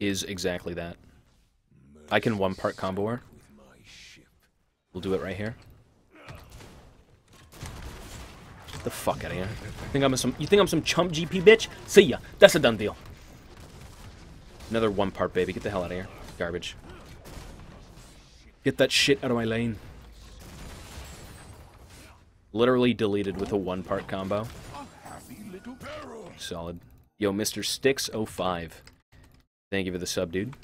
is exactly that. I can one part combo her. We'll do it right here. Get the fuck out of here. Think I'm some? You think I'm some chump GP bitch? See ya. That's a done deal. Another one part baby. Get the hell out of here. Garbage. Get that shit out of my lane. Literally deleted with a one part combo. Solid. Yo, Mr. Sticks05. Thank you for the sub, dude.